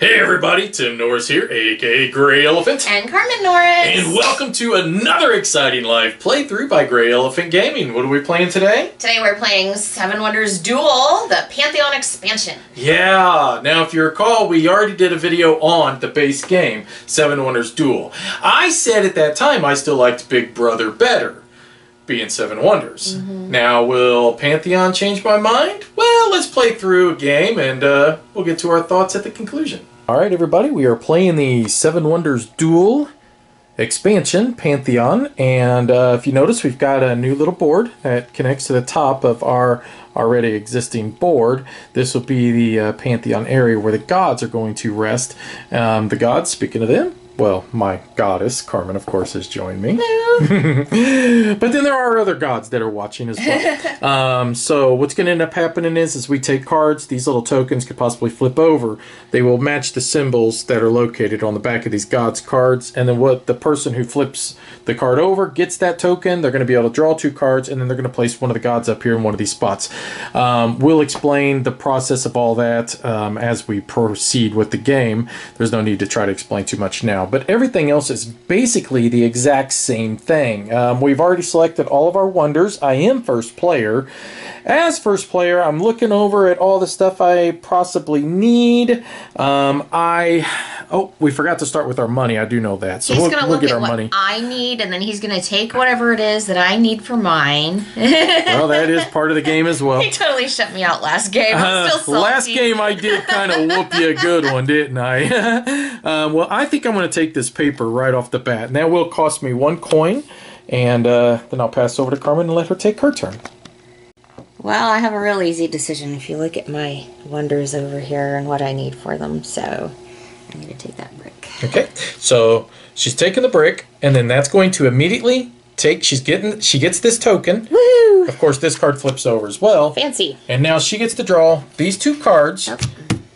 Hey everybody, Tim Norris here, aka Grey Elephant. And Carmen Norris. And welcome to another exciting live playthrough by Grey Elephant Gaming. What are we playing today? Today we're playing Seven Wonders Duel, the Pantheon expansion. Yeah, now if you recall, we already did a video on the base game, Seven Wonders Duel. I said at that time I still liked Big Brother better, being Seven Wonders. Mm-hmm. Now, will Pantheon change my mind? Well, let's play through a game and uh, we'll get to our thoughts at the conclusion. Alright, everybody, we are playing the Seven Wonders Duel expansion, Pantheon, and uh, if you notice, we've got a new little board that connects to the top of our already existing board. This will be the uh, Pantheon area where the gods are going to rest. Um, the gods, speaking of them, well, my goddess, Carmen, of course, has joined me. but then there are other gods that are watching as well. um, so what's going to end up happening is, as we take cards, these little tokens could possibly flip over. They will match the symbols that are located on the back of these gods cards, and then what the person who flips the card over gets that token. They're going to be able to draw two cards, and then they're going to place one of the gods up here in one of these spots. Um, we'll explain the process of all that um, as we proceed with the game. There's no need to try to explain too much now but everything else is basically the exact same thing. Um, we've already selected all of our wonders. I am first player. As first player, I'm looking over at all the stuff I possibly need. Um, I oh, we forgot to start with our money. I do know that, so he's we'll, gonna we'll look get at our what money. I need, and then he's gonna take whatever it is that I need for mine. well, that is part of the game as well. he totally shut me out last game. I'm still salty. last game I did kind of whoop you a good one, didn't I? uh, well, I think I'm going to take this paper right off the bat. And that will cost me one coin. And uh, then I'll pass over to Carmen and let her take her turn. Well, I have a real easy decision if you look at my wonders over here and what I need for them. So I'm going to take that brick. Okay, so she's taking the brick, and then that's going to immediately take. She's getting. She gets this token. Woo! Of course, this card flips over as well. Fancy. And now she gets to draw these two cards. Yep.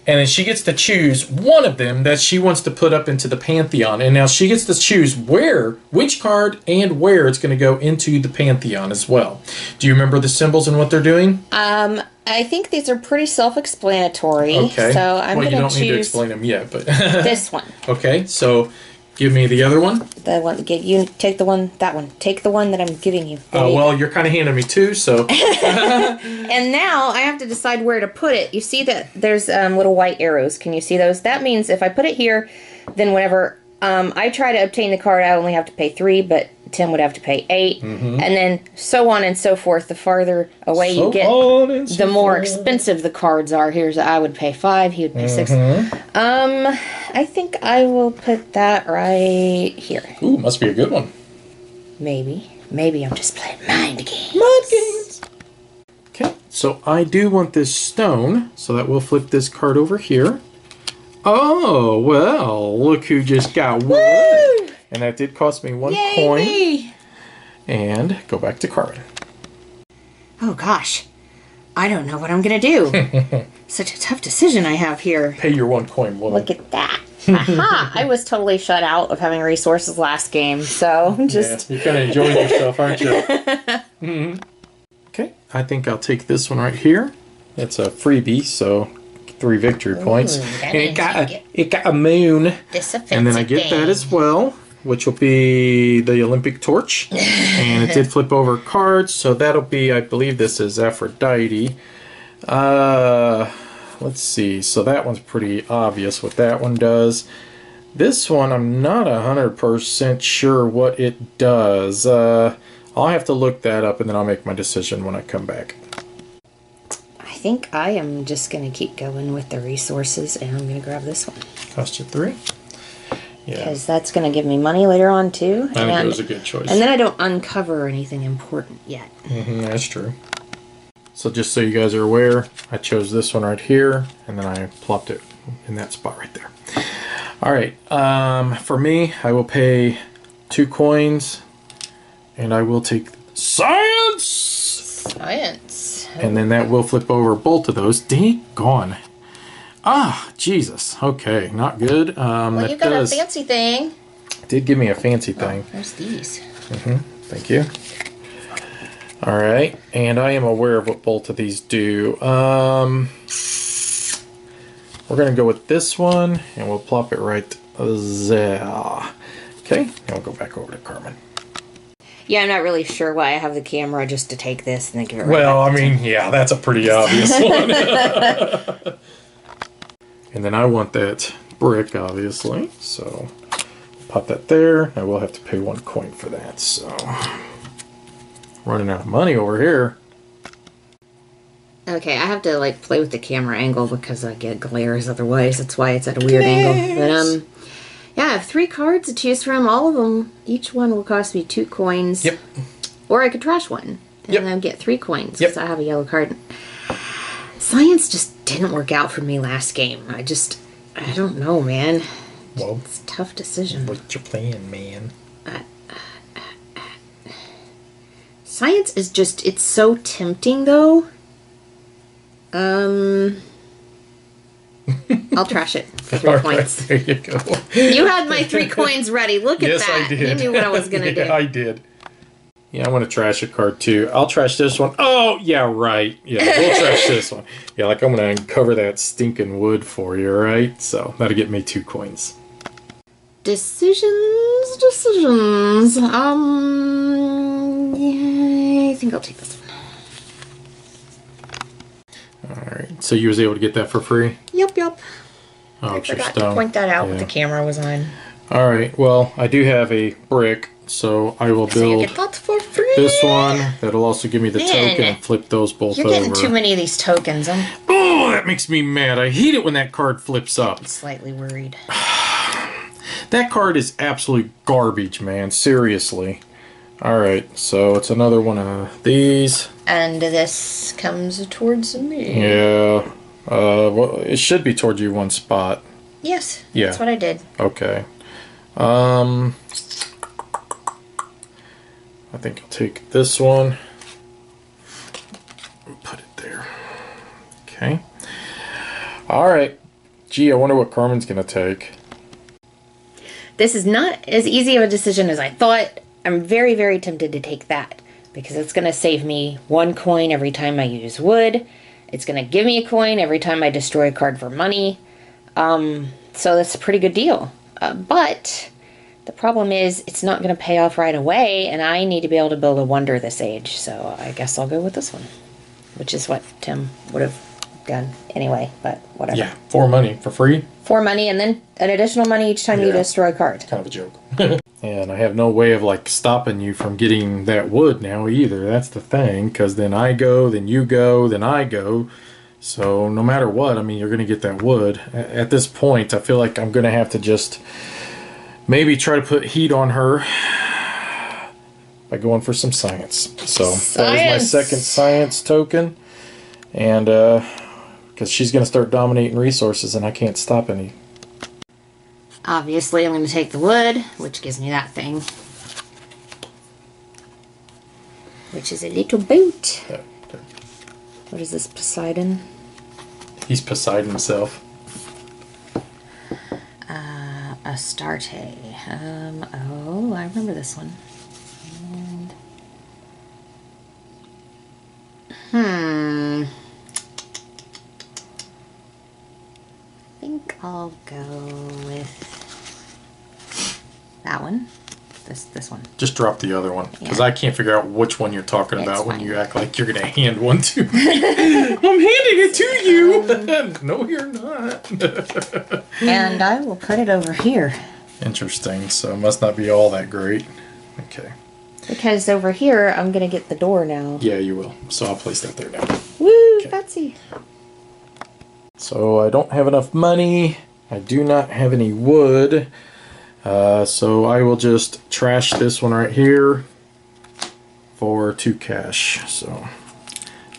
And then she gets to choose one of them that she wants to put up into the Pantheon. And now she gets to choose where, which card, and where it's going to go into the Pantheon as well. Do you remember the symbols and what they're doing? Um, I think these are pretty self-explanatory. Okay. So I'm well, going don't to need to choose explain them yet, but this one. okay. So give me the other one. The one. Get you take the one. That one. Take the one that I'm giving you. There Uh, you well, you're kind of handing me two, so And now I have to decide where to put it. You see that there's um, little white arrows. Can you see those? That means if I put it here, then whenever um, I try to obtain the card, I only have to pay three, but Tim would have to pay 8 and then so on and so forth. The farther away So you get, so the more forth. expensive the cards are. Here's I would pay five. He would pay six. Mm-hmm. Um, I think I will put that right here. Ooh, must be a good one. Maybe, maybe I'm just playing mind games. Mud games. Okay, so I do want this stone, so that we'll flip this card over here. Oh, well, look who just got wood. And that did cost me one Yay coin. me! And go back to Carmen. Oh gosh, I don't know what I'm gonna do. Such a tough decision I have here. Pay your one coin, woman. Look at that. Aha! I was totally shut out of having resources last game, so just Yeah, you're kind of enjoying yourself, aren't you? Mhm. Okay, I think I'll take this one right here. It's a freebie, so three victory points. And it got a, it got a moon. And then I get that as well, which will be the Olympic torch. and it did flip over cards, so that'll be, I believe this is Aphrodite. Uh, let's see. So that one's pretty obvious what that one does. This one, I'm not 100% sure what it does. Uh, I'll have to look that up and then I'll make my decision when I come back. I think I am just gonna keep going with the resources, and I'm gonna grab this one Cost you three? Yeah, because that's gonna give me money later on too. I think and, it was a good choice. and then I don't uncover anything important yet. hmm that's true. So just so you guys are aware, I chose this one right here, and then I plopped it in that spot right there. All right, um, for me, I will pay two coins, and I will take science, Science. And then that will flip over both of those. Dang gone. Ah, Jesus. Okay, not good. Um, Well, you got does a fancy thing. did give me a fancy thing. There's these. Mhm. Thank you. All right, and I am aware of what both of these do. Um, we're gonna go with this one, and we'll plop it right there. Okay, and we'll go back over to Carmen. Yeah, I'm not really sure why I have the camera just to take this and then give it right Well. I mean, yeah, that's a pretty obvious one. and then I want that brick, obviously. So pop that there. I will have to pay one coin for that. So running out of money over here. Okay, I have to like play with the camera angle because I get glares otherwise. That's why it's at a weird angle. But um, yeah, I have three cards to choose from. All of them, each one will cost me two coins. Yep. Or I could trash one and Yep. then get three coins Yep. because I have a yellow card. Science just didn't work out for me last game. I just, I don't know, man. Well, It's a tough decision. what's your plan, man? Science is just, it's so tempting though. Um, I'll trash it. Three All right, points. there you go. You had my three coins ready. Look at yes, that. I did. You knew what I was gonna Yeah, do. I did. Yeah, I want to trash a card too. I'll trash this one. Oh, yeah, right. Yeah, we'll trash this one. Yeah, like I'm going to uncover that stinking wood for you, right? So that'll get me two coins. Decisions, decisions. Um, yeah, I think I'll take this one. All right. So you was able to get that for free? Yep, yep. Oh, I forgot to um, point that out when Yeah. the camera was on. All right. Well, I do have a brick, so I will So build free. this one. That'll also give me the Man. token and flip those both You're over. getting too many of these tokens. I'm Oh, that makes me mad. I hate it when that card flips up. slightly worried. That card is absolute garbage, man. Seriously. Alright, so it's another one of these. And this comes towards me. Yeah. Uh, well, it should be toward you one spot. Yes. Yeah. That's what I did. Okay. Um, I think I'll take this one. Put it there. Okay. Alright. Gee, I wonder what Carmen's gonna take. This is not as easy of a decision as I thought. I'm very, very tempted to take that because it's going to save me one coin every time I use wood. It's going to give me a coin every time I destroy a card for money. Um, so that's a pretty good deal. Uh, but the problem is it's not going to pay off right away, and I need to be able to build a wonder this age. So I guess I'll go with this one, which is what Tim would have done anyway. But whatever. Yeah, for money, for free. For money, and then an additional money each time you destroy a card. kind of a joke. and I have no way of like stopping you from getting that wood now either. That's the thing, because then I go, then you go, then I go. So no matter what, I mean, you're going to get that wood. At this point, I feel like I'm going to have to just maybe try to put heat on her by going for some science. So that was my second science token, and uh, because she's going to start dominating resources, and I can't stop any. Obviously, I'm going to take the wood, which gives me that thing. Which is a little boat. uh, What is this, Poseidon? He's Poseidon himself. Astarte. Um, oh, I remember this one. And... Hmm. I think I'll go with that one. This this one. Just drop the other one because Yeah. I can't figure out which one you're talking It's about when you act like you're gonna hand one to me. I'm handing it to you. no, you're not. and I will put it over here. Interesting. So it must not be all that great. Okay. Because over here, I'm gonna get the door now. Yeah, you will. So I'll place that there now. Woo, Betsy. So I don't have enough money. I do not have any wood. Uh, so I will just trash this one right here for two cash. So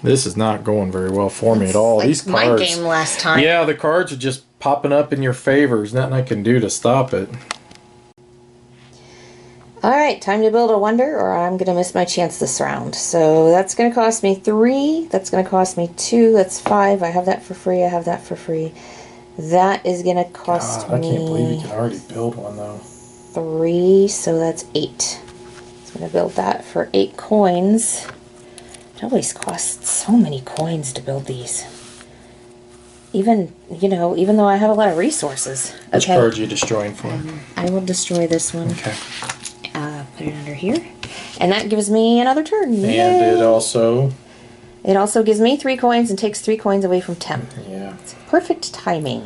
this is not going very well for me at all. Like These my game last time. Yeah, the cards are just popping up in your favor. There's nothing I can do to stop it. All right, time to build a wonder, or I'm gonna miss my chance this round. So that's gonna cost me three. That's gonna cost me two. That's five. I have that for free. I have that for free. That is gonna cost God, I me can't believe you can already build one though. three. So that's eight. So I'm gonna build that for eight coins. It always costs so many coins to build these. Even you know, even though I have a lot of resources. Which Okay. card are you destroying for? I will destroy this one. Okay. Uh, put it under here, and that gives me another turn. And Yay. it also, It also gives me three coins and takes three coins away from Tim. yeah, Perfect timing.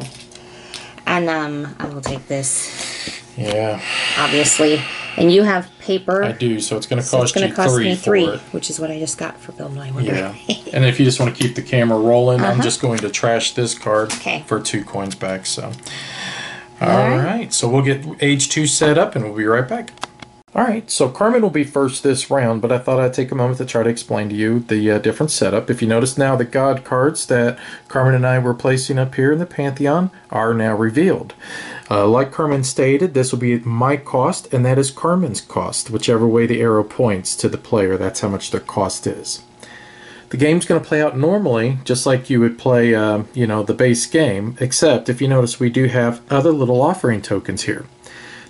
And um, I will take this, yeah, obviously. And you have paper. I do. So it's going to So cost it's going you to cost three three, which is what I just got for Bill My Wonder. Yeah. and if you just want to keep the camera rolling, I'm Uh-huh. just going to trash this card Okay. for two coins back. So, All all right. right. So we'll get age two set up and we'll be right back. All right, so Carmen will be first this round, but I thought I'd take a moment to try to explain to you the uh, different setup. If you notice now, the God cards that Carmen and I were placing up here in the Pantheon are now revealed. Uh, like Carmen stated, this will be my cost, and that is Carmen's cost. Whichever way the arrow points to the player, that's how much their cost is. The game's going to play out normally, just like you would play, um, you know, the base game, except if you notice, we do have other little offering tokens here.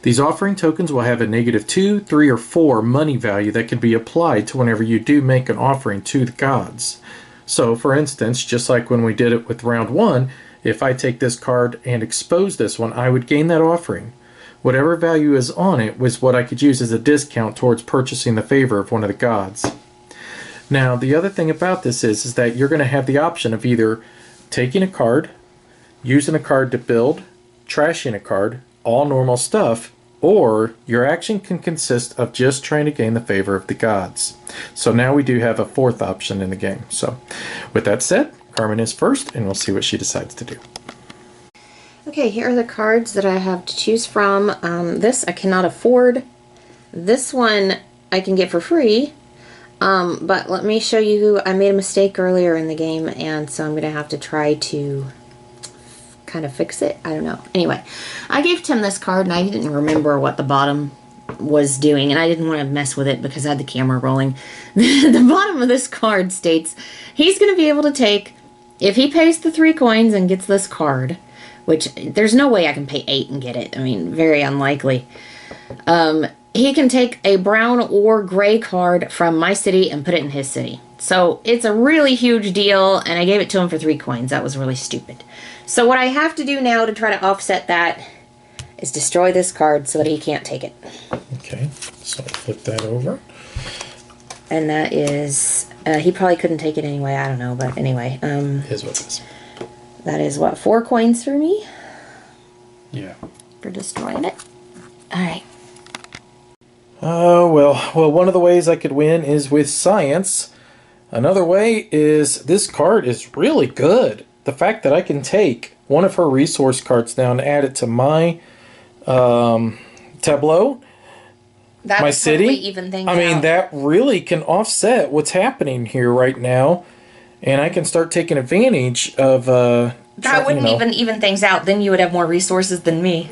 These offering tokens will have a negative 2, 3, or 4 money value that can be applied to whenever you do make an offering to the gods. So, for instance, just like when we did it with round 1, if I take this card and expose this one, I would gain that offering. Whatever value is on it was what I could use as a discount towards purchasing the favor of one of the gods. Now, the other thing about this is, is that you're going to have the option of either taking a card, using a card to build, trashing a card, all normal stuff, or your action can consist of just trying to gain the favor of the gods. So now we do have a fourth option in the game. So, with that said, Carmen is first, and we'll see what she decides to do. Okay, here are the cards that I have to choose from. Um, this I cannot afford. This one I can get for free. Um, but let me show you, I made a mistake earlier in the game, and so I'm going to have to try to kind of fix it. I don't know. Anyway, I gave Tim this card, and I didn't remember what the bottom was doing, and I didn't want to mess with it because I had the camera rolling. the bottom of this card states he's going to be able to take, if he pays the three coins and gets this card, which there's no way I can pay eight and get it. I mean, very unlikely. Um, he can take a brown or gray card from my city and put it in his city. So it's a really huge deal, and I gave it to him for three coins. That was really stupid. So what I have to do now to try to offset that is destroy this card so that he can't take it. Okay, so I'll flip that over. And that is, uh, he probably couldn't take it anyway. I don't know, but anyway, um, Is what it is. that is what four coins for me Yeah. for destroying it. All right. Oh, well, well, one of the ways I could win is with science. Another way is this card is really good. The fact that I can take one of her resource cards now and add it to my um, tableau, That my city. totally even things I mean, out. that really can offset what's happening here right now, and I can start taking advantage of. Uh, That wouldn't know- even even things out. Then you would have more resources than me.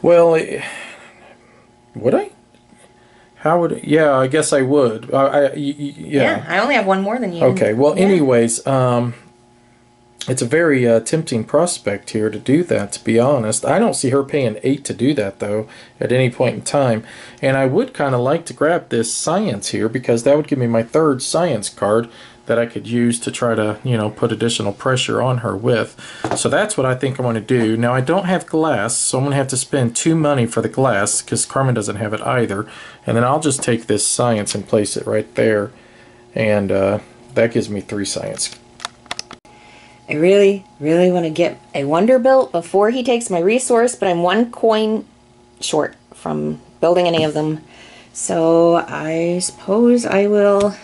Well, would I? How would? Yeah, I guess I would. I, I, y- y- yeah. I only have one more than you. Okay. Well, Yeah. anyways, um, it's a very uh, tempting prospect here to do that. To be honest, I don't see her paying eight to do that though at any point in time. And I would kind of like to grab this science here because that would give me my third science card that I could use to try to you know put additional pressure on her with. So that's what I think I'm going to do. Now I don't have glass, so I'm going to have to spend two money for the glass because Carmen doesn't have it either. And then I'll just take this science and place it right there and uh, that gives me three science. I really, really want to get a wonder built before he takes my resource, but I'm one coin short from building any of them. So I suppose I will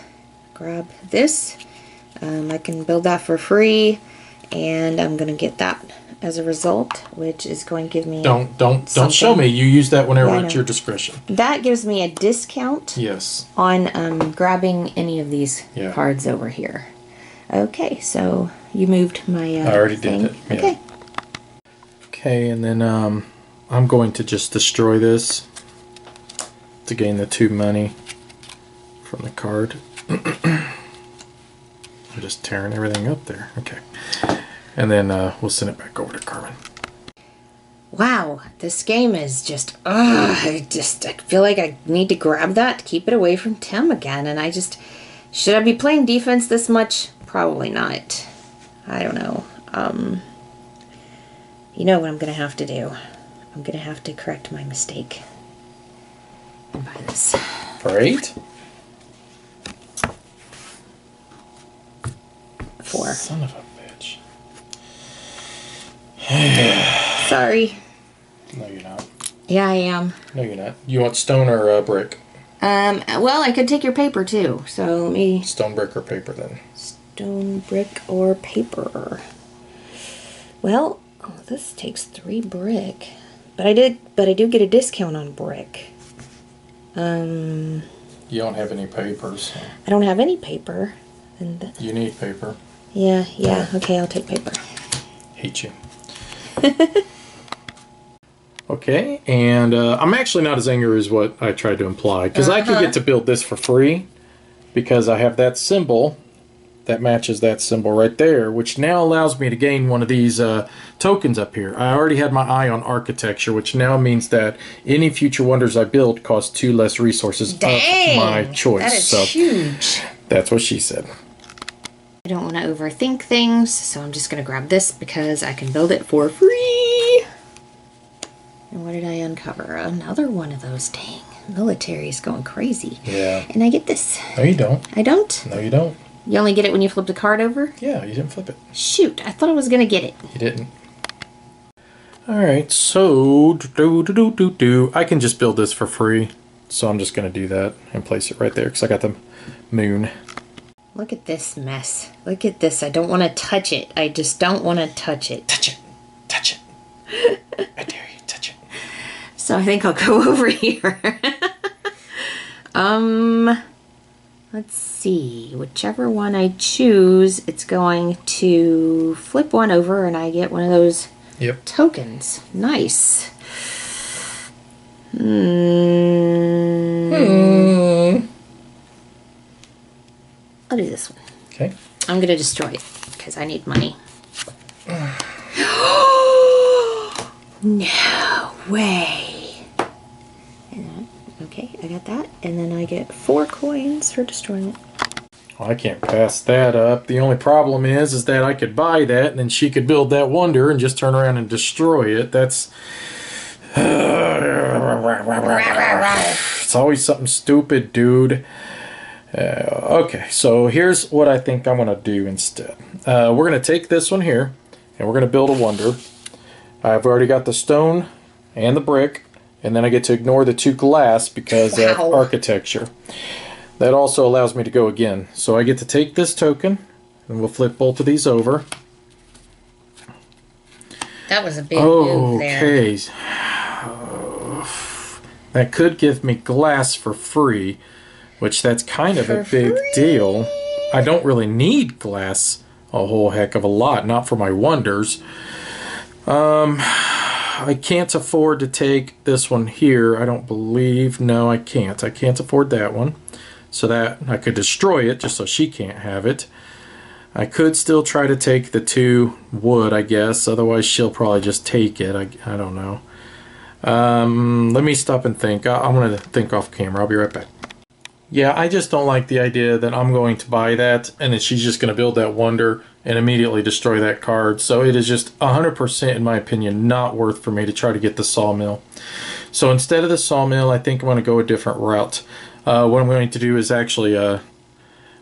grab this. Um, I can build that for free, and I'm gonna get that as a result, which is going to give me Don't don't don't show me. You use that whenever Yeah, know. your discretion. that gives me a discount Yes. on um, grabbing any of these Yeah. cards over here. Okay, so you moved my. Uh, I already did thing. it, yeah. Okay. Okay, and then um, I'm going to just destroy this to gain the two money from the card. I'm just tearing everything up there. Okay, and then uh, we'll send it back over to Carmen. Wow, this game is just. Ugh, I just I feel like I need to grab that to keep it away from Tim again, and I just should I be playing defense this much? Probably not. I don't know. Um, you know what I'm gonna have to do? I'm gonna have to correct my mistake and buy this. Right? Four. Son of a bitch. Sorry. No, you're not. Yeah, I am. No, you're not. You want stone or uh, brick? Um, well, I could take your paper too. So let me Stone, brick, or paper then? Stone, brick, or paper. Well, oh, this takes three brick, but I did, but I do get a discount on brick. Um, You don't have any papers. I don't have any paper, and You need paper. yeah, yeah, okay, I'll take paper. Hate you. okay, and uh, I'm actually not as angry as what I tried to imply because I could get to build this for free because I have that symbol that matches that symbol right there, which now allows me to gain one of these uh, tokens up here. I already had my eye on architecture, which now means that any future wonders I build cost two less resources Dang, of my choice. That is so huge. that's what she said. I don't want to overthink things, so I'm just gonna grab this because I can build it for free. And what did I uncover? Another one of those. Dang, military is going crazy. Yeah. And I get this. No, you don't. I don't. No, you don't. You only get it when you flip the card over? Yeah, you didn't flip it. Shoot, I thought I was gonna get it. You didn't. Alright, so do, do, do, do, do. I can just build this for free. So I'm just going to do that and place it right there because I got the moon. Look at this mess. Look at this. I don't want to touch it. I just don't want to touch it. Touch it. Touch it. I dare you. Touch it. So I think I'll go over here. um, let's see. Whichever one I choose, it's going to flip one over and I get one of those Yep. tokens. Nice. Hmm. I'll do this one. Okay. I'm gonna destroy it because I need money. no way. Okay, I got that, and then I get four coins for destroying it. Well, I can't pass that up. The only problem is, is that I could buy that, and then she could build that wonder and just turn around and destroy it. That's. It's always something stupid, dude. Uh, okay, so here's what I think I'm gonna do instead. Uh, we're gonna take this one here, and we're gonna build a wonder. I've already got the stone and the brick, and then I get to ignore the two glass because of architecture. That also allows me to go again. So I get to take this token, and we'll flip both of these over. That was a big move there. Okay. That could give me glass for free, which that's kind of a big free? deal. I don't really need glass a whole heck of a lot, not for my wonders. Um, I can't afford to take this one here. I don't believe. No, I can't. I can't afford that one. So that I could destroy it just so she can't have it. I could still try to take the two wood, I guess. Otherwise, she'll probably just take it. I, I don't know. Um, let me stop and think. I, I'm going to think off camera. I'll be right back. Yeah, I just don't like the idea that I'm going to buy that and then she's just going to build that wonder and immediately destroy that card. So it is just 100%, in my opinion, not worth for me to try to get the sawmill. So instead of the sawmill, I think I'm going to go a different route. Uh, what I'm going to do is actually, uh,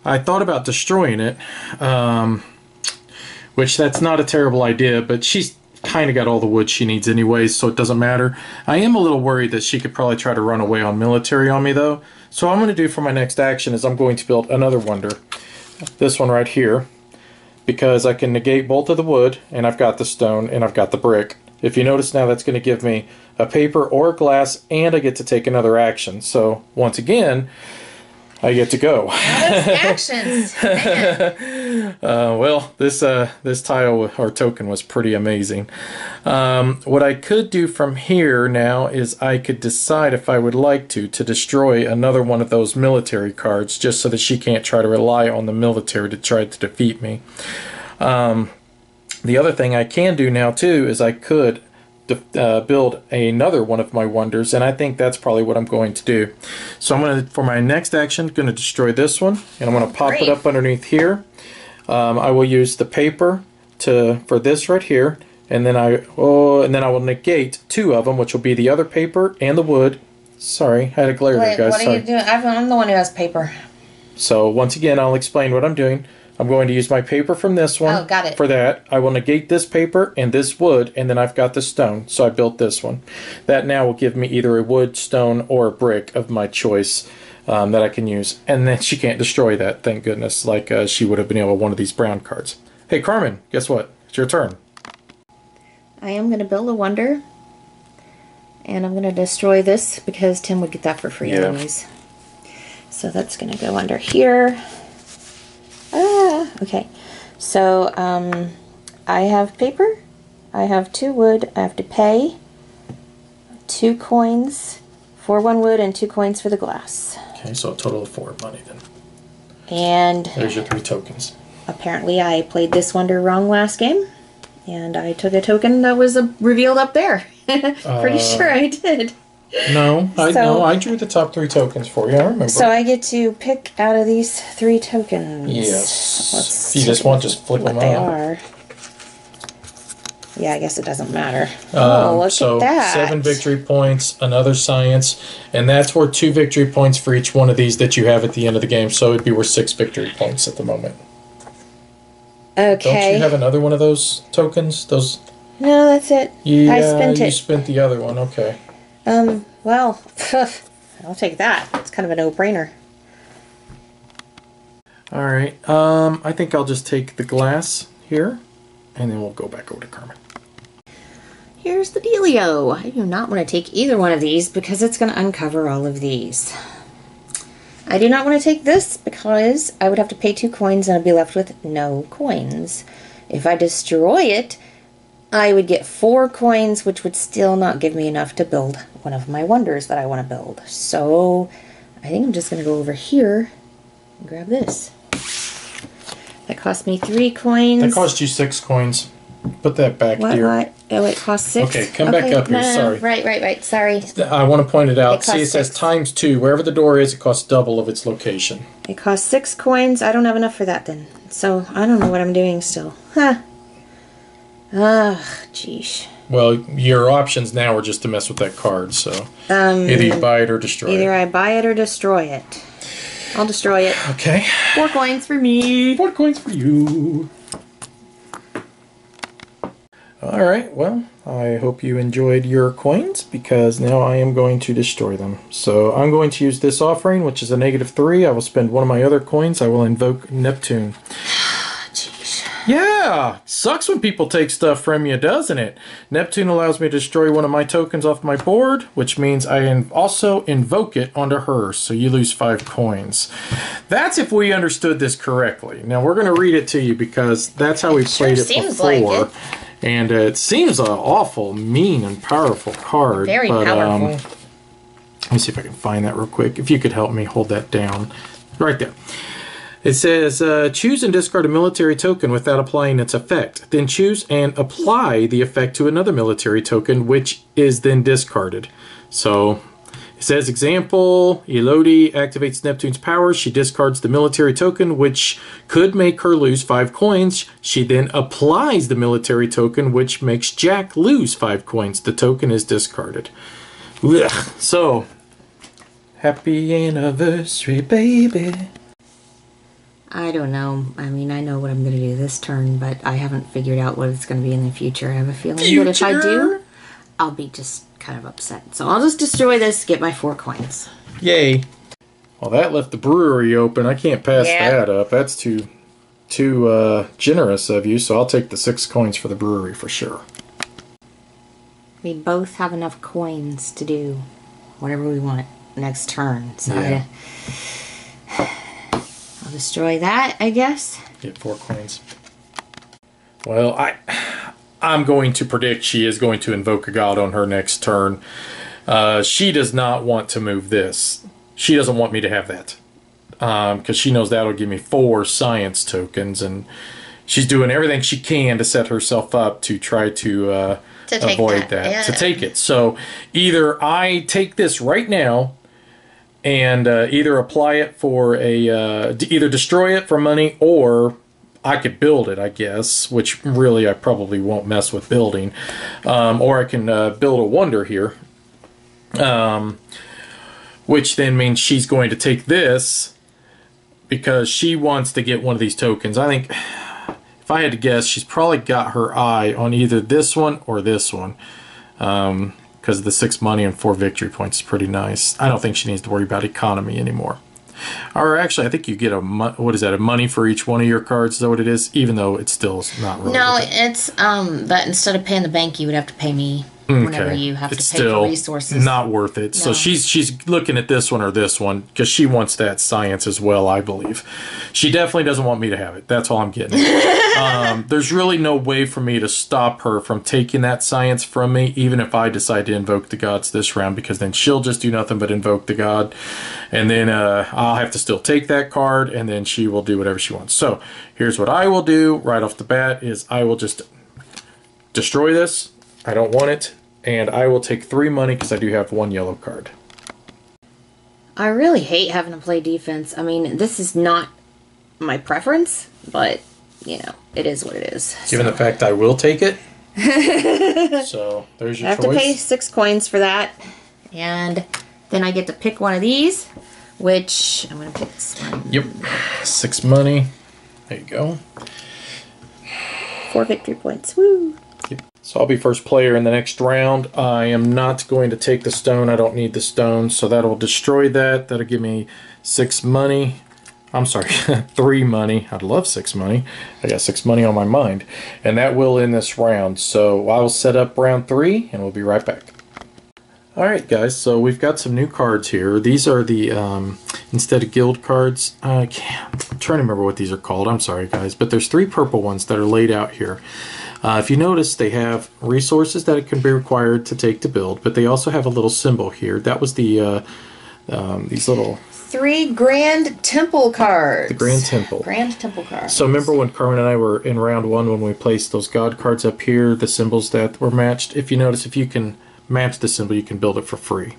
I thought about destroying it, um, which that's not a terrible idea, but she's kind of got all the wood she needs anyways, so it doesn't matter. I am a little worried that she could probably try to run away on military on me though. So what I'm going to do for my next action is I'm going to build another wonder. This one right here. Because I can negate both of the wood, and I've got the stone, and I've got the brick. If you notice now, that's going to give me a paper or a glass, and I get to take another action. So, once again, I get to go. Actions. Uh, well, this uh, this tile or token was pretty amazing. Um, what I could do from here now is I could decide if I would like to to destroy another one of those military cards, just so that she can't try to rely on the military to try to defeat me. Um, the other thing I can do now too is I could uh, build another one of my wonders, and I think that's probably what I'm going to do. So I'm going to, for my next action, going to destroy this one, and I'm going to pop it up underneath here. Um, I will use the paper to for this right here, and then I oh, and then I will negate two of them, which will be the other paper and the wood. Sorry, I had a glare there, Wait, guys. what are Sorry. you doing? I'm the one who has paper. So once again, I'll explain what I'm doing. I'm going to use my paper from this one. Oh, got it. For that, I will negate this paper and this wood, and then I've got the stone. So I built this one. That now will give me either a wood, stone, or a brick of my choice um, that I can use. And then she can't destroy that, thank goodness, like uh, she would have been able with one of these brown cards. Hey, Carmen, guess what? It's your turn. I am going to build a wonder. And I'm going to destroy this because Tim would get that for free Yeah. anyways. So that's going to go under here. Ah, okay. So um, I have paper. I have two wood. I have to pay two coins for one wood and two coins for the glass. Okay, so a total of four money then. And There's your three tokens. apparently I played this wonder wrong last game. And I took a token that was revealed up there. Pretty Uh, sure I did. No, I So- no, I drew the top three tokens for you. I remember. So I get to pick out of these three tokens. Yes. Let's If you just want, just flip them they out. are. Yeah, I guess it doesn't matter. Um, oh, look so at that. seven victory points, another science, and that's worth two victory points for each one of these that you have at the end of the game. So it'd be worth six victory points at the moment. Okay. Don't you have another one of those tokens? Those no, that's it. yeah, I spent it. you spent the other one. Okay. Um, well, I'll take that. It's kind of a no-brainer. All right. Um, I think I'll just take the glass here, and then we'll go back over to Carmen. Here's the dealio. I do not want to take either one of these because it's going to uncover all of these. I do not want to take this because I would have to pay two coins and I'd be left with no coins. If I destroy it, I would get four coins, which would still not give me enough to build one of my wonders that I want to build. So I think I'm just going to go over here and grab this. That cost me three coins. That cost you six coins. Put that back, What? dear. What? Oh, it costs six. Okay, come back up here, no, no, no. sorry. Right, right, right. Sorry. I want to point it out. It See, it says six. times two. Wherever the door is, it costs double of its location. It costs six coins. I don't have enough for that then. So I don't know what I'm doing still. Huh. Ugh, jeez. Well, your options now are just to mess with that card. So Um, either you buy it or destroy either it. Either I buy it or destroy it. I'll destroy it. Okay. Four coins for me. Four coins for you. All right. Well, I hope you enjoyed your coins because now I am going to destroy them. So I'm going to use this offering, which is a negative three. I will spend one of my other coins. I will invoke Neptune. Yeah, sucks when people take stuff from you, doesn't it? Neptune allows me to destroy one of my tokens off my board, which means I in- also invoke it onto her, so you lose five coins. That's if we understood this correctly. Now we're going to read it to you because that's how we played it seems before. like it. And uh, it seems an awful mean and powerful card. Very but, um, powerful. let me see if I can find that real quick. If you could help me hold that down. Right there. It says, uh, choose and discard a military token without applying its effect. Then choose and apply the effect to another military token, which is then discarded. So it says, example, Elodie activates Neptune's power. She discards the military token, which could make her lose five coins. She then applies the military token, which makes Jack lose five coins. The token is discarded. So, happy anniversary, baby. I don't know. I mean, I know what I'm going to do this turn, but I haven't figured out what it's going to be in the future. I have a feeling that if I do, I'll be just kind of upset. So I'll just destroy this, get my four coins. Yay. Well, that left the brewery open. I can't pass Yeah. that up. That's too too uh, generous of you, so I'll take the six coins for the brewery for sure. We both have enough coins to do whatever we want next turn. So Yeah. I, I'll destroy that, I guess. Get four coins. Well, I I'm going to predict she is going to invoke a god on her next turn. Uh, she does not want to move this. She doesn't want me to have that because she knows that'll give me four science tokens, and she's doing everything she can to set herself up to try to, uh, To avoid that, that, to take it. So either I take this right now and uh, either apply it for a uh, either destroy it for money or I could build it, I guess, which really I probably won't mess with building. Um, or I can uh, build a wonder here. Um, which then means she's going to take this because she wants to get one of these tokens. I think, if I had to guess, she's probably got her eye on either this one or this one. Um, because the six money and four victory points is pretty nice. I don't think she needs to worry about economy anymore. Or actually, I think you get a what is that? A money for each one of your cards? Is that what it is? Even though it's still not really. No, it's um that instead of paying the bank, you would have to pay me whenever you have it's to pay still for resources. not worth it. So she's she's looking at this one or this one because she wants that science as well. I believe she definitely doesn't want me to have it. That's all I'm getting. um, there's really no way for me to stop her from taking that science from me, even if I decide to invoke the gods this round, because then she'll just do nothing but invoke the god, and then uh, I'll have to still take that card, and then she will do whatever she wants. So here's what I will do right off the bat: is I will just destroy this. I don't want it. And I will take three money because I do have one yellow card. I really hate having to play defense. I mean, this is not my preference, but you know, it is what it is. Given the fact I will take it. so there's your I have choice. to pay six coins for that, and then I get to pick one of these, which I'm gonna pick this one. Yep. Six money. There you go. Four victory points. Woo! So I'll be first player in the next round. I am not going to take the stone. I don't need the stone. So that'll destroy that. That'll give me six money. I'm sorry, three money. I'd love six money. I got six money on my mind. And that will end this round. So I will set up round three and we'll be right back. Alright guys, so we've got some new cards here. These are the, um, instead of guild cards, I can't, I'm trying to remember what these are called. I'm sorry guys, but there's three purple ones that are laid out here. Uh, if you notice, they have resources that it can be required to take to build, but they also have a little symbol here. That was the, uh, um, these little Three Grand Temple cards. the Grand Temple. Grand Temple cards. So remember when Carmen and I were in round one when we placed those God cards up here, the symbols that were matched? If you notice, if you can match the symbol, you can build it for free.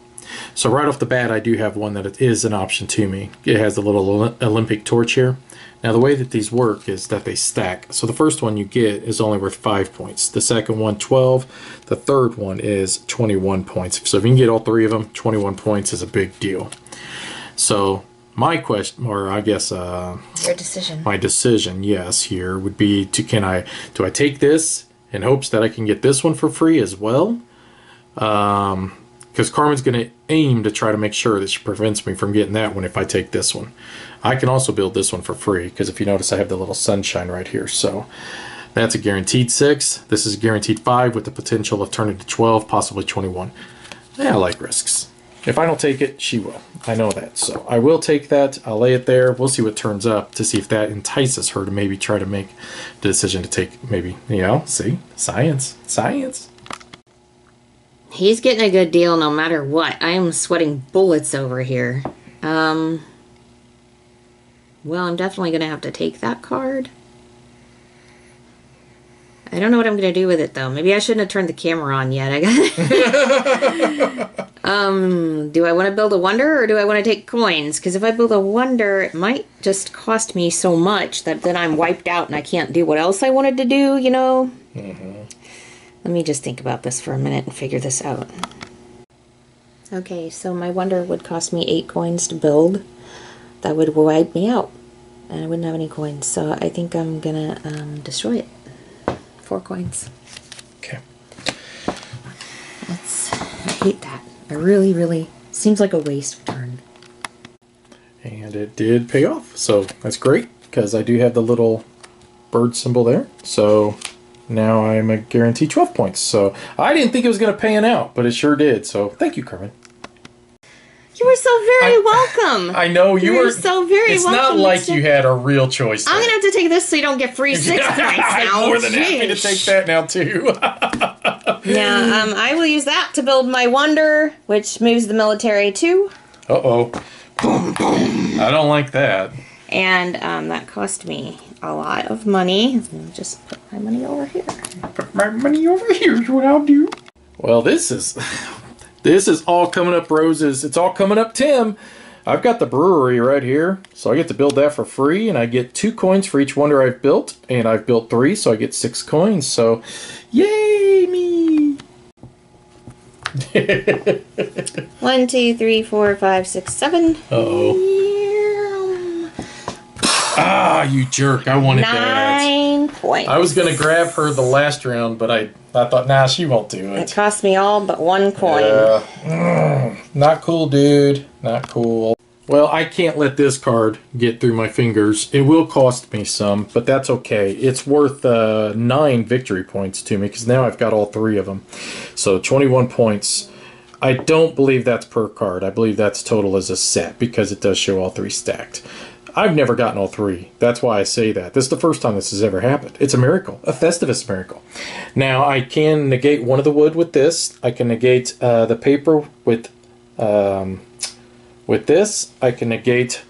So right off the bat, I do have one that is an option to me. It has the little Olympic torch here. Now the way that these work is that they stack. So the first one you get is only worth 5 points. The second one, 12. The third one is 21 points. So if you can get all three of them, 21 points is a big deal. So my question, or I guess uh, Your decision. my decision, yes, here would be to can I do I take this in hopes that I can get this one for free as well? Um, because Carmen's going to aim to try to make sure that she prevents me from getting that one if I take this one. I can also build this one for free because if you notice, I have the little sunshine right here. So that's a guaranteed six. This is a guaranteed five with the potential of turning to 12, possibly 21. Yeah, I like risks. If I don't take it, she will. I know that. So I will take that. I'll lay it there. We'll see what turns up to see if that entices her to maybe try to make the decision to take maybe, you know, see? Science. Science. He's getting a good deal no matter what. I am sweating bullets over here. Um. Well, I'm definitely going to have to take that card. I don't know what I'm going to do with it though. Maybe I shouldn't have turned the camera on yet. I got. um, do I want to build a wonder or do I want to take coins? Because if I build a wonder, it might just cost me so much that then I'm wiped out and I can't do what else I wanted to do. You know. Let me just think about this for a minute and figure this out. Okay, so my wonder would cost me eight coins to build. That would wipe me out. And I wouldn't have any coins. So I think I'm gonna um, destroy it. Four coins. Okay. That's. I hate that. I really, really. Seems like a waste of turn. And it did pay off. So that's great because I do have the little bird symbol there. So now I'm a guaranteed 12 points. So I didn't think it was going to pan out, but it sure did. So thank you, Carmen. You were so very I- welcome. I know you were so very It's welcome. It's not like you had a real choice. I'm gonna have to take this so you don't get free six points now. I'm more than happy to take that now too. Yeah, um, I will use that to build my wonder, which moves the military too. uh oh. Boom. I don't like that. And um, that cost me a lot of money. Let me just put my money over here. Put my money over here is what I'll do. Well, this is this is all coming up roses. It's all coming up Tim. I've got the brewery right here, so I get to build that for free, and I get two coins for each wonder I've built, and I've built three, so I get six coins. So, yay me! One, two, three, four, five, six, seven. Uh-oh. Ah, you jerk! I wanted that. Nine points. I was gonna grab her the last round, but I I thought, nah, she won't do It it. cost me all but one coin. Yeah. Mm, not cool, dude. Not cool. Well, I can't let this card get through my fingers. It will cost me some, but that's okay. It's worth uh, nine victory points to me because now I've got all three of them. So 21 points. I don't believe that's per card. I believe that's total as a set because it does show all three stacked. I've never gotten all three. That's why I say that. This is the first time this has ever happened. It's a miracle, a Festivus miracle. Now, I can negate one of the wood with this. I can negate uh, the paper with um, with this. I can negate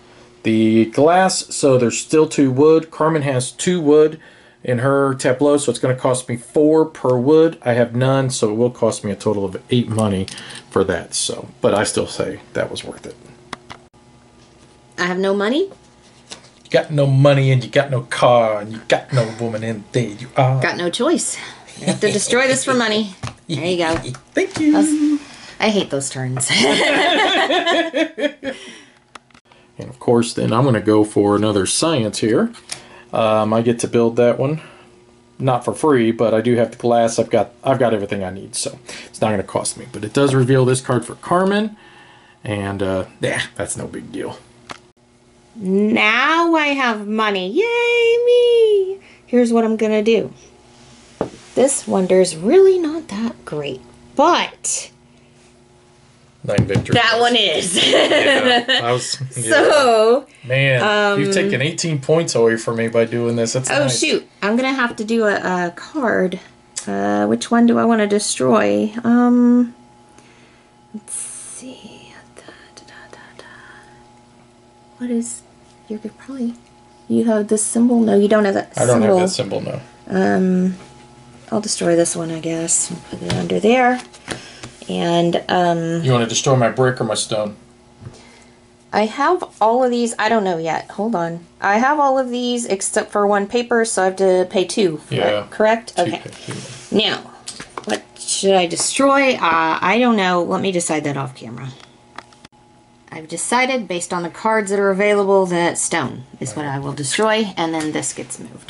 the glass, so there's still two wood. Carmen has two wood in her tableau, so it's going to cost me four per wood. I have none, so it will cost me a total of eight money for that. So, but I still say that was worth it. I have no money. You got no money and you got no car and you got no woman and there you are. Got no choice. I have to destroy this for money. There you go. Thank you. I hate those turns. And of course, then I'm going to go for another science here. Um, I get to build that one, not for free, but I do have the glass. I've got I've got everything I need, so it's not going to cost me. But it does reveal this card for Carmen, and uh, yeah, that's no big deal. Now I have money. Yay me! Here's what I'm gonna do. This wonder's really not that great, but Nine victory. that one is. Yeah, I was. yeah. so, man, you've taken 18 points away from me by doing this. That's oh nice. shoot, I'm gonna have to do a, a card. Uh, which one do I want to destroy? Um, let's see. Da, da, da, da, da. What is? You're probably. You have this symbol? No, you don't have that symbol. I don't symbol. have that symbol no. Um, I'll destroy this one, I guess. and Put it under there. And um, You want to destroy my brick or my stone? I have all of these. I don't know yet. Hold on. I have all of these except for one paper, so I have to pay two. for it, Yeah. Correct? Two- Okay. Now, what should I destroy? Uh, I don't know. Let me decide that off camera. I've decided, based on the cards that are available, that stone is what I will destroy, and then this gets moved.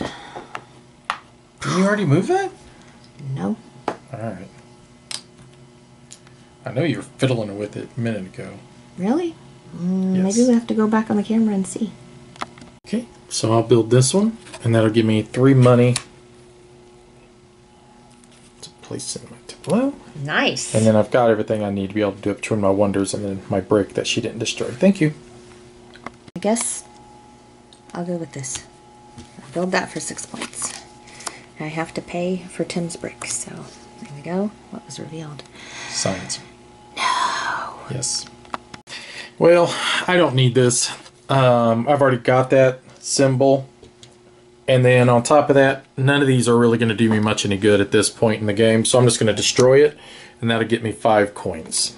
Didn't you already move that? No. All right. I know you were fiddling with it a minute ago. Really? Mm, Yes. Maybe we have to go back on the camera and see. Okay, so I'll build this one, and that'll give me three money to place in my tableau. Nice. And then I've got everything I need to be able to do it between my wonders and then my brick that she didn't destroy. Thank you. I guess I'll go with this. I'll build that for six points. I have to pay for Tim's brick, so there we go. What was revealed? Science. No. Yes. Well, I don't need this. Um, I've already got that symbol. And then on top of that, none of these are really going to do me much any good at this point in the game. So I'm just going to destroy it, and that'll get me five coins.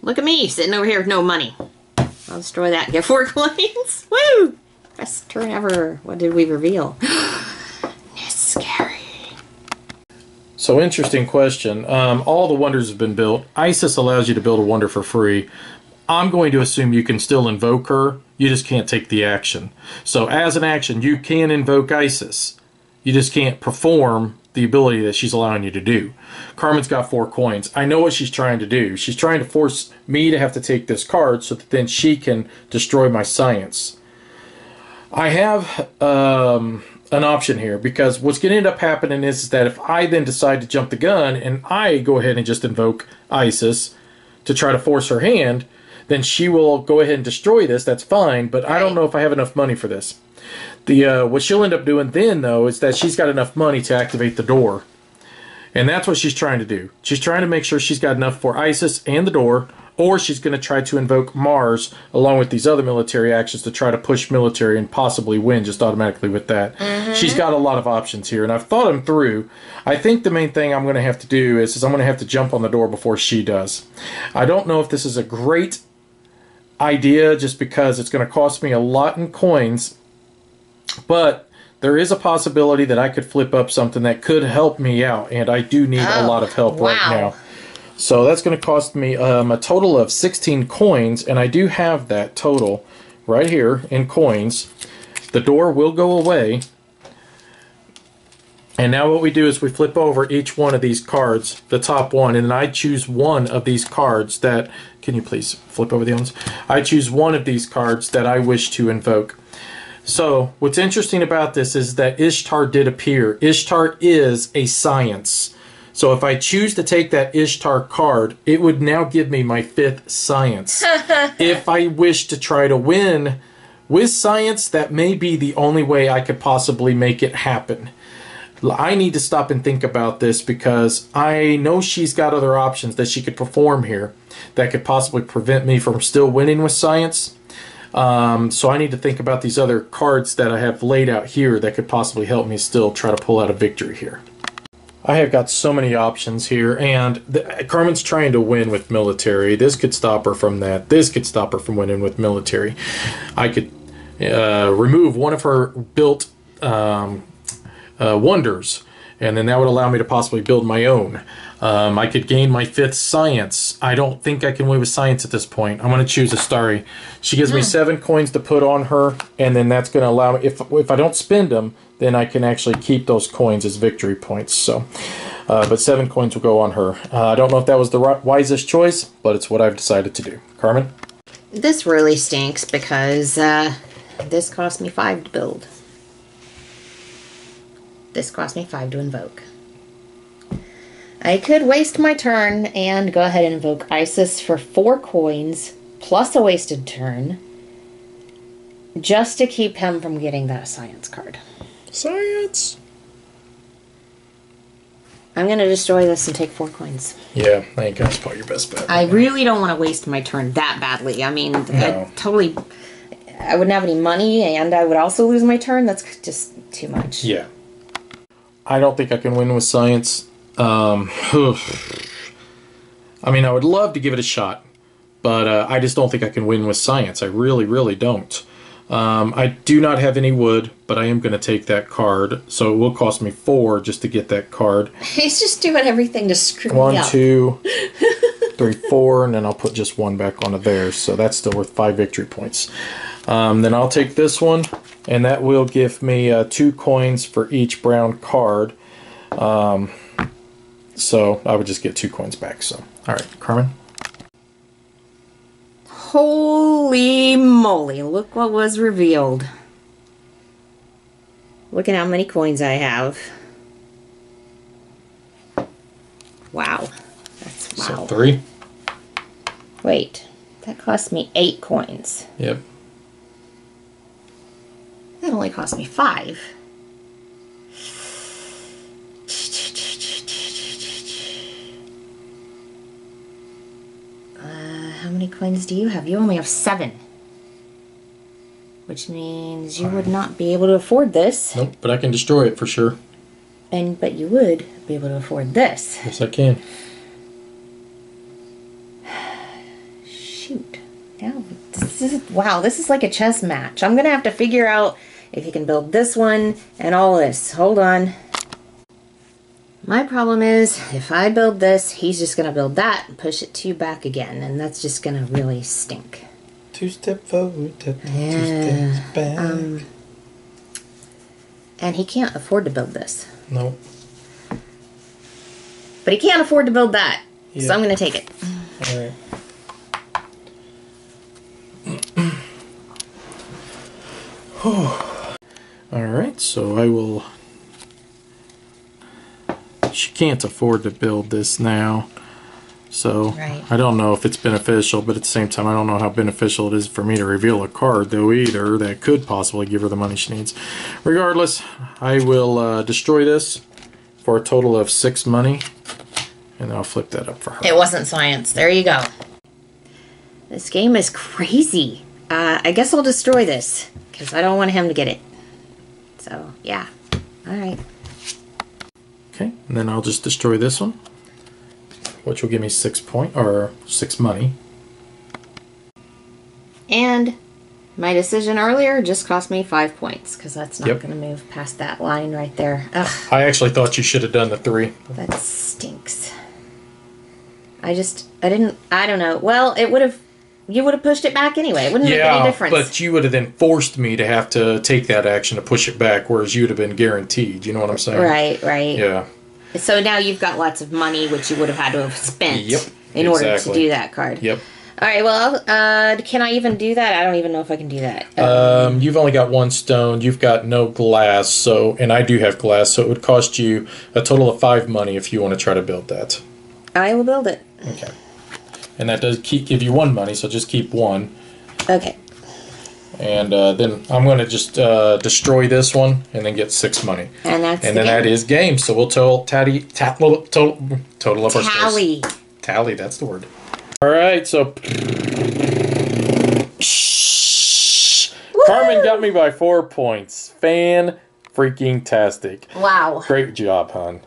Look at me sitting over here with no money. I'll destroy that and get four coins. Woo! Best turn ever. What did we reveal? it's scary. So interesting question. Um, all the wonders have been built. Isis allows you to build a wonder for free. I'm going to assume you can still invoke her. You just can't take the action. So as an action, you can invoke Isis. You just can't perform the ability that she's allowing you to do. Carmen's got four coins. I know what she's trying to do. She's trying to force me to have to take this card so that then she can destroy my science. I have um, an option here because what's going to end up happening is that if I then decide to jump the gun and I go ahead and just invoke Isis to try to force her hand, then she will go ahead and destroy this. That's fine, but I don't know if I have enough money for this. The uh, what she'll end up doing then though is that she's got enough money to activate the door, and that's what she's trying to do. She's trying to make sure she's got enough for Isis and the door, or she's going to try to invoke Mars along with these other military actions to try to push military and possibly win just automatically with that. She's got a lot of options here, and I've thought them through. I think the main thing I'm going to have to do is, is I'm going to have to jump on the door before she does. I don't know if this is a great idea just because it's going to cost me a lot in coins, but there is a possibility that I could flip up something that could help me out, and I do need a Oh, lot of help right now. So that's going to cost me um, a total of 16 coins, and I do have that total right here in coins. The door will go away. And now what we do is we flip over each one of these cards, the top one, and then I choose one of these cards that, can you please flip over the ones? I choose one of these cards that I wish to invoke. So what's interesting about this is that Ishtar did appear. Ishtar is a science. So if I choose to take that Ishtar card, it would now give me my fifth science. if I wish to try to win with science, that may be the only way I could possibly make it happen. I need to stop and think about this because I know she's got other options that she could perform here that could possibly prevent me from still winning with science. Um, so I need to think about these other cards that I have laid out here that could possibly help me still try to pull out a victory here. I have got so many options here, and the, Carmen's trying to win with military. This could stop her from that. This could stop her from winning with military. I could uh, remove one of her built um, uh, wonders, and then that would allow me to possibly build my own. Um, I could gain my fifth science. I don't think I can win with science at this point. I'm going to choose Astarte. She gives me seven coins to put on her, and then that's going to allow me. If if I don't spend them, then I can actually keep those coins as victory points. So, uh, but seven coins will go on her. Uh, I don't know if that was the ri- wisest choice, but it's what I've decided to do. Carmen. This really stinks because uh, this cost me five to build. This cost me five to invoke. I could waste my turn and go ahead and invoke Isis for four coins plus a wasted turn just to keep him from getting that science card. Science. I'm going to destroy this and take four coins. Yeah, I think that's probably your best bet. I really don't want to waste my turn that badly. I mean, No. I totally. I wouldn't have any money, and I would also lose my turn. That's just too much. Yeah. I don't think I can win with science. Um, I mean, I would love to give it a shot, but uh, I just don't think I can win with science. I really, really don't. Um, I do not have any wood, but I am going to take that card. So it will cost me four just to get that card. He's just doing everything to screw One, me up. One, two, three, four, and then I'll put just one back onto there. So that's still worth five victory points. Um, then I'll take this one, and that will give me uh, two coins for each brown card. Um, so I would just get two coins back. So, all right, Carmen. Holy moly! Look what was revealed. Look at how many coins I have. Wow. That's wow. So three. Wait, that cost me eight coins. Yep. That only cost me five. Uh, how many coins do you have? You only have seven. Which means you would not be able to afford this. Nope, but I can destroy it for sure. And but you would be able to afford this. Yes, I can. Shoot. Now this is wow, this is like a chess match. I'm gonna have to figure out if you can build this one and all this. Hold on. My problem is if I build this, he's just gonna build that and push it two back again, and that's just gonna really stink. Two step forward, two Yeah, steps back. um, And he can't afford to build this. nope. But he can't afford to build that. Yeah. So I'm gonna take it. All right. right, so I will. She can't afford to build this now, so Right. I don't know if it's beneficial. But at the same time, I don't know how beneficial it is for me to reveal a card, though either that could possibly give her the money she needs. Regardless, I will uh, destroy this for a total of six money, and I'll flip that up for her. It wasn't science. There you go. This game is crazy. Uh, I guess I'll destroy this because I don't want him to get it. So yeah. All right. Okay, and then I'll just destroy this one, which will give me six point or six money. And my decision earlier just cost me five points because that's not Yep. going to move past that line right there. Ugh, I actually thought you should have done the three. that stinks. I just, I didn't, I don't know. Well, it would have, you would have pushed it back anyway. It wouldn't make any Yeah, difference. but you would have then forced me to have to take that action to push it back, whereas you'd have been guaranteed. You know what I'm saying? right, right. Yeah. So now you've got lots of money, which you would have had to have spent Yep, in order to do that card. Yep. All right. Well, uh, can I even do that? I don't even know if I can do that. Um, you've only got one stone. You've got no glass. So, and I do have glass, so it would cost you a total of five money if you want to try to build that. I will build it. Okay. And that does keep give you one money, so just keep one. Okay. And uh, then I'm going to just uh, destroy this one and then get six money. And that's And the then game. that is game. So we'll total tatty total total total up our scores. tally. Tally, that's the word. All right, so Carmen got me by four points. Fan freaking tastic. Wow. Great job, hon.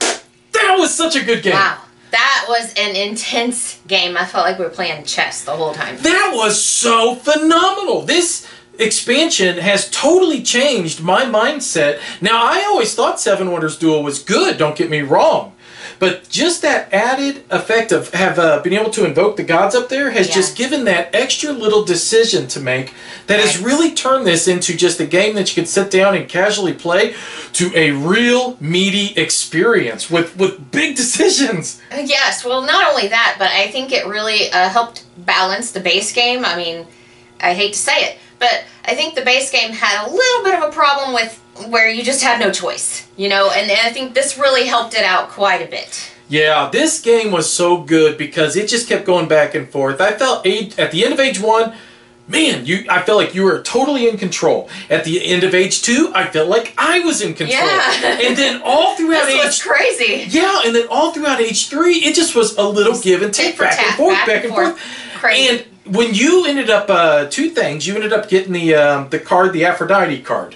That was such a good game. Wow. That was an intense game. I felt like we were playing chess the whole time. That was so phenomenal. This expansion has totally changed my mindset. Now, I always thought Seven Wonders Duel was good, don't get me wrong. But just that added effect of have uh, been able to invoke the gods up there has just given that extra little decision to make that has really turned this into just a game that you can sit down and casually play to a real meaty experience with with big decisions. Yes, well, not only that, but I think it really uh, helped balance the base game. I mean, I hate to say it, but I think the base game had a little bit of a problem with where you just had no choice, you know, and, and I think this really helped it out quite a bit. Yeah, this game was so good because it just kept going back and forth. I felt age, at the end of age one, man, you I felt like you were totally in control. At the end of age two, I felt like I was in control. Yeah. and then all throughout This was age crazy. yeah, and then all throughout age three, it just was a little give and take, back and forth, back back, and and forth. forth. Crazy. And when you ended up uh, two things, you ended up getting the um, the card, the Aphrodite card,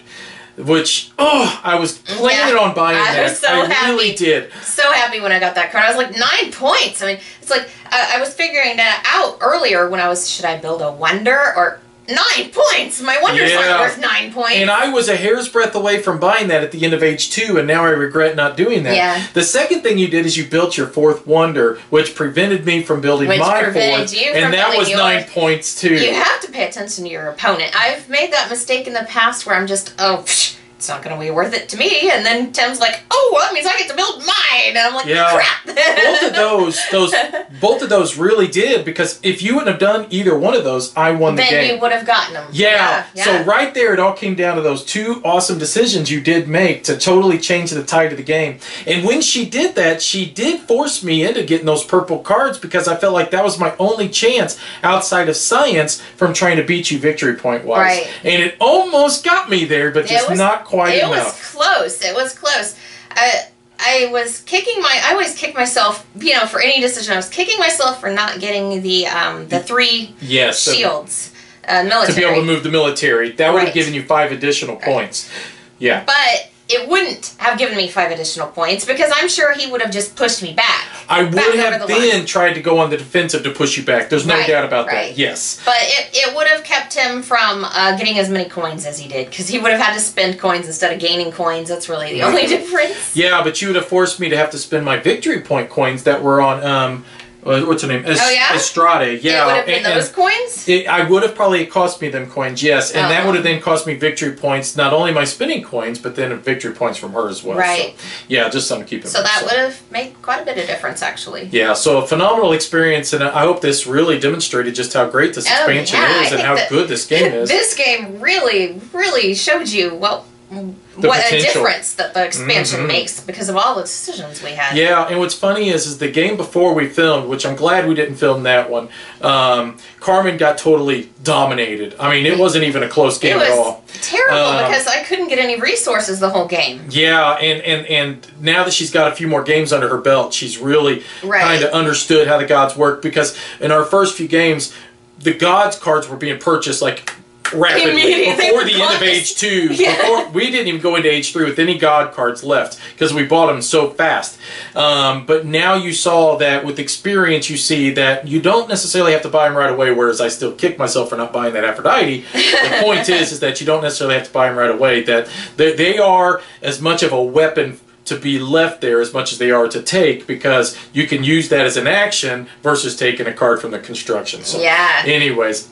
which oh, I was planning Yeah. on buying I that. was so I happy. really did. So happy when I got that card. I was like, nine points. I mean, it's like, I, I was figuring that out earlier when I was, should I build a wonder or nine points? My wonder's Yeah. not worth nine points. And I was a hair's breadth away from buying that at the end of age two, and now I regret not doing that. Yeah. The second thing you did is you built your fourth wonder, which prevented me from building Which my fourth, you from and that was nine points too. You have to pay attention to your opponent. I've made that mistake in the past where I'm just, oh, psh, it's not going to be worth it to me. And then Tim's like, oh, well, that means I get to build mine. And I'm like, Yeah. crap. both of those, those, both of those really did because if you wouldn't have done either one of those, I won the game. then you would have gotten them. Yeah. yeah. So right there, it all came down to those two awesome decisions you did make to totally change the tide of the game. And when she did that, she did force me into getting those purple cards because I felt like that was my only chance outside of science from trying to beat you victory point wise. Right. And it almost got me there, but just not quite it enough. was close. It was close. I, I was kicking my. I always kick myself. You know, for any decision, I was kicking myself for not getting the um, the three yes. shields. Uh, military. to be able to move the military, that would have given you five additional points. Yeah. But it wouldn't have given me five additional points because I'm sure he would have just pushed me back. I would back have the then line. tried to go on the defensive to push you back. There's no Right, doubt about right. that. Yes. But it, it would have kept him from uh, getting as many coins as he did because he would have had to spend coins instead of gaining coins. That's really the only difference. Yeah, but you would have forced me to have to spend my victory point coins that were on um, Uh, what's her name? Es- Oh, yeah? Estrade. Yeah. it would have been and- and coins. it, I would have probably cost me them coins, yes, and that Oh. would have then cost me victory points. Not only my spinning coins, but then victory points from her as well. Right. So, yeah, just something to keep in mind. So that would have made quite a bit of difference, actually. Yeah, so a phenomenal experience, and I hope this really demonstrated just how great this Oh, expansion yeah, I is and how good this game is. This game really, really showed you what The what potential. a difference that the expansion Mhm. makes because of all the decisions we had. Yeah, and what's funny is, is the game before we filmed, which I'm glad we didn't film that one. Um, Carmen got totally dominated. I mean, it wasn't even a close game at all. terrible Um, because I couldn't get any resources the whole game. Yeah, and, and and now that she's got a few more games under her belt, she's really Right. kind of understood how the gods work. Because in our first few games, the gods cards were being purchased like rapidly. Before the end of age two. Yeah. Before we didn't even go into age three with any god cards left because we bought them so fast. Um, but now you saw that with experience, you see that you don't necessarily have to buy them right away. Whereas I still kick myself for not buying that Aphrodite. the point is, is that you don't necessarily have to buy them right away. That they, they are as much of a weapon to be left there as much as they are to take because you can use that as an action versus taking a card from the construction. So, Yeah. Anyways,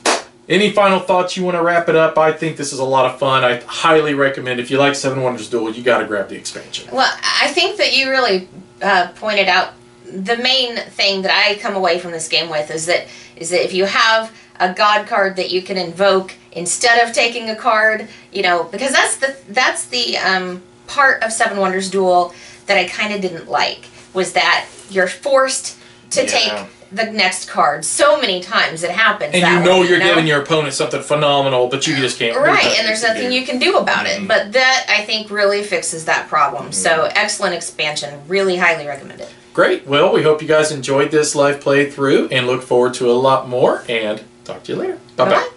any final thoughts you want to wrap it up? I think this is a lot of fun. I highly recommend if you like Seven Wonders Duel, you got to grab the expansion. Well, I think that you really uh, pointed out the main thing that I come away from this game with is that is that if you have a god card that you can invoke instead of taking a card, you know, because that's the that's the um, part of Seven Wonders Duel that I kind of didn't like was that you're forced to Yeah. take the next card so many times it happens And you know way, you're know? giving your opponent something phenomenal, but you just can't. Right, and there's nothing you can do about it. But that I think really fixes that problem. So Mm-hmm. excellent expansion. Really highly recommend it. Great. Well, we hope you guys enjoyed this live playthrough and look forward to a lot more. And talk to you later. Bye bye.